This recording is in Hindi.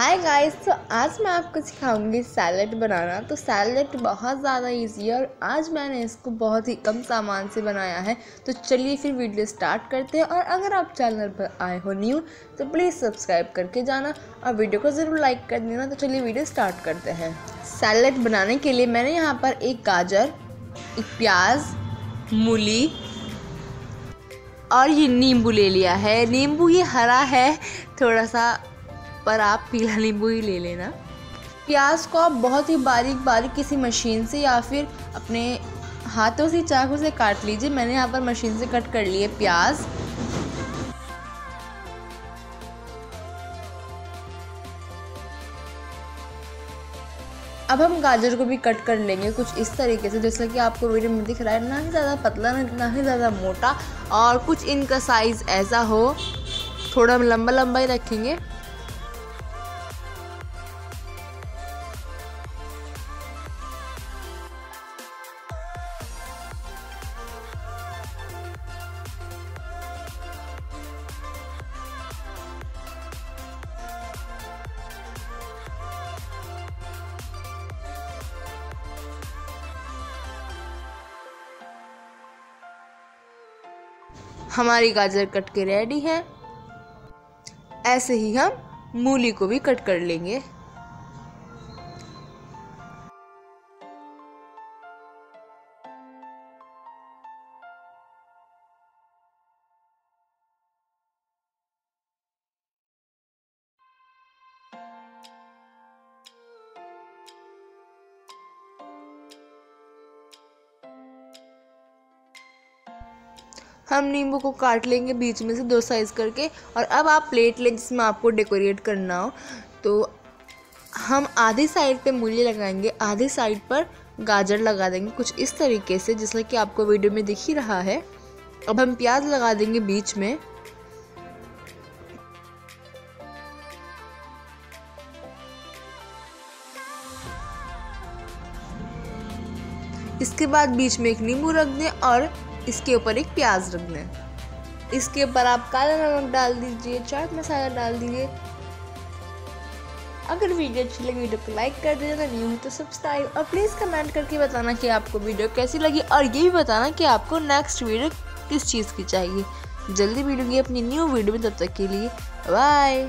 हाय गाइस तो आज मैं आपको सिखाऊँगी सैलड बनाना। तो सैलड बहुत ज़्यादा इजी है और आज मैंने इसको बहुत ही कम सामान से बनाया है। तो चलिए फिर वीडियो स्टार्ट करते हैं और अगर आप चैनल पर आए हो न्यू तो प्लीज़ सब्सक्राइब करके जाना और वीडियो को ज़रूर लाइक कर देना। तो चलिए वीडियो स्टार्ट करते हैं। सैलड बनाने के लिए मैंने यहाँ पर एक गाजर, एक प्याज, मूली और ये नींबू ले लिया है। नींबू ये हरा है, थोड़ा सा पर आप पीला नींबू ही ले लेना। प्याज को आप बहुत ही बारीक बारीक किसी मशीन से या फिर अपने हाथों से, चाकू से काट लीजिए। मैंने यहाँ पर मशीन से कट कर लिए प्याज। अब हम गाजर को भी कट कर लेंगे कुछ इस तरीके से, जैसा कि आपको वीडियो में दिख रहा है। ना ही ज़्यादा पतला, ना ही ज़्यादा मोटा और कुछ इनका साइज़ ऐसा हो। थोड़ा लंबा लंबा ही रखेंगे। हमारी गाजर कट के रेडी है। ऐसे ही हम मूली को भी कट कर लेंगे। हम नींबू को काट लेंगे बीच में से दो साइज़ करके और अब आप प्लेट लें जिसमें आपको डेकोरेट करना हो। तो हम आधी साइड पे मूली लगाएँगे, आधी साइड पर गाजर लगा देंगे कुछ इस तरीके से जैसा कि आपको वीडियो में दिख ही रहा है। अब हम प्याज लगा देंगे बीच में। इसके बाद बीच में एक नींबू रख दें और इसके ऊपर एक प्याज रख दें इसके ऊपर आप काला नमक डाल दीजिए, चाट मसाला डाल दीजिए। अगर वीडियो अच्छी लगी, वीडियो को लाइक कर दीजिए न्यू हो तो सब्सक्राइब और प्लीज़ कमेंट करके बताना कि आपको वीडियो कैसी लगी, और ये भी बताना कि आपको नेक्स्ट वीडियो किस चीज़ की चाहिए। जल्दी की अपनी न्यू वीडियो में, तब तक के लिए बाय